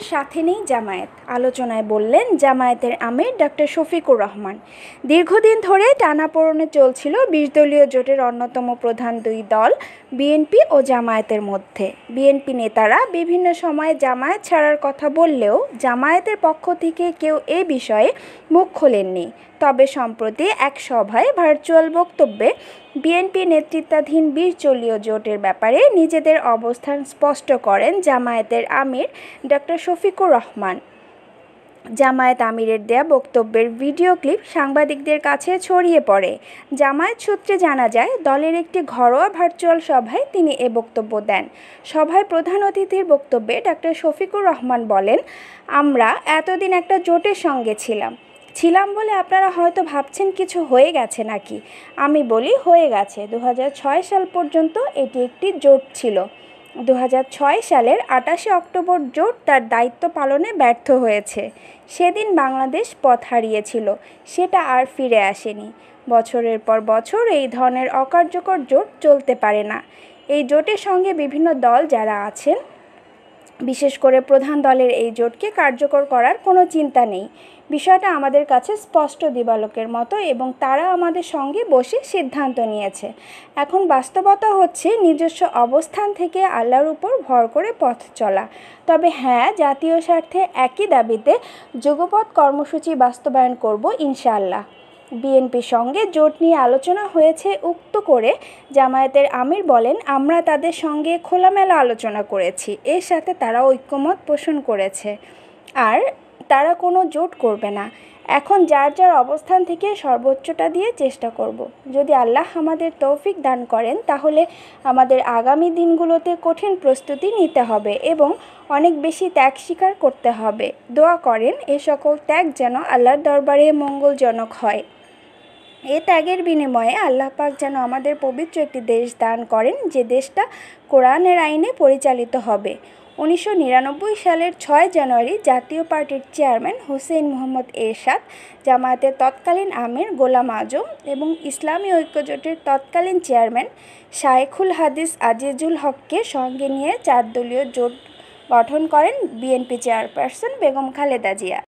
বিএনপির সাথে নেই জামায়াত। আলোচনায় বললেন, জামায়াতের আমির ডক্টর শফিকুর রহমান। দীর্ঘদিন ধরে টানাপোড়েনে চলছিল বিশ দলীয় জোটের অন্যতম প্রধান দুই দল, বিএনপি ও জামায়াতের মধ্যে। বিএনপি নেতারা বিভিন্ন সময়ে জামায়াত ছাড়ার কথা বললেও জামায়াতের পক্ষ থেকে কেউ এ বিষয়ে মুখ খোলেননি। তবে সম্প্রতি এক সভায় ভার্চুয়াল বক্তব্যে বিএনপি নেতৃত্বাধীন বিশ দলীয় জোটের ব্যাপারে নিজেদের অবস্থান স্পষ্ট করেন জামায়াতের আমির ডক্টর শফিকুর রহমান। জামায়াত আমিরের দেয়া বক্তব্যের ভিডিও ক্লিপ সাংবাদিকদের কাছে ছড়িয়ে পড়ে। জামায়াত সূত্রে জানা যায়, দলের একটি ঘরোয়া ভার্চুয়াল সভায় তিনি এ বক্তব্য দেন। সভায় প্রধান অতিথির বক্তব্যে ডক্টর শফিকুর রহমান বলেন, আমরা এতদিন একটা জোটের সঙ্গে ছিলাম। ছিলাম বলে আপনারা হয়তো ভাবছেন কিছু হয়ে গেছে নাকি? আমি বলি হয়ে গেছে। দু হাজার ছয় সাল পর্যন্ত এটি একটি জোট ছিল। দু হাজার ছয় সালের আটাশে অক্টোবর জোট তার দায়িত্ব পালনে ব্যর্থ হয়েছে। সেদিন বাংলাদেশ পথ হারিয়েছিল। সেটা আর ফিরে আসেনি। বছরের পর বছর এই ধরনের অকার্যকর জোট চলতে পারে না। এই জোটের সঙ্গে বিভিন্ন দল যারা আছেন বিশেষ করে প্রধান দলের এই জোটকে কার্যকর করার কোনো চিন্তা নেই। বিষয়টা আমাদের কাছে স্পষ্ট দিবালোকের মতো এবং তারা আমাদের সঙ্গে বসে সিদ্ধান্ত নিয়েছে। এখন বাস্তবতা হচ্ছে নিজস্ব অবস্থান থেকে আল্লাহর উপর ভর করে পথ চলা। তবে হ্যাঁ জাতীয় স্বার্থে একই দাবিতে যুগপথ কর্মসূচি বাস্তবায়ন করব ইনশাআল্লাহ। বিএনপির সঙ্গে জোট নিয়ে আলোচনা হয়েছে উক্ত করে জামায়াতের আমির বলেন, আমরা তাদের সঙ্গে খোলামেলা আলোচনা করেছি। এর সাথে তারা ঐক্যমত পোষণ করেছে। আর তারা কোনো জোট করবে না। এখন যার যার অবস্থান থেকে সর্বোচ্চটা দিয়ে চেষ্টা করব। যদি আল্লাহ আমাদের তৌফিক দান করেন, তাহলে আমাদের আগামী দিনগুলোতে কঠিন প্রস্তুতি নিতে হবে এবং অনেক বেশি ত্যাগ স্বীকার করতে হবে। দোয়া করেন, এ সকল ত্যাগ যেন আল্লাহর দরবারে মঙ্গলজনক হয়। এ ত্যাগের বিনিময়ে আল্লাহ পাক যেন আমাদের পবিত্র একটি দেশ দান করেন, যে দেশটা কোরআনের আইনে পরিচালিত হবে। উনিশশো নিরানব্বই সালের ছয় জানুয়ারি জাতীয় পার্টির চেয়ারম্যান হুসেইন মোহাম্মদ এরশাদ জামায়াতের তৎকালীন আমির গোলাম আজম এবং ইসলামী ঐক্যজোটের তৎকালীন চেয়ারম্যান শায়েখুল হাদিস আজিজুল হককে সঙ্গে নিয়ে চার দলীয় জোট গঠন করেন বিএনপি চেয়ারপারসন বেগম খালেদা জিয়া।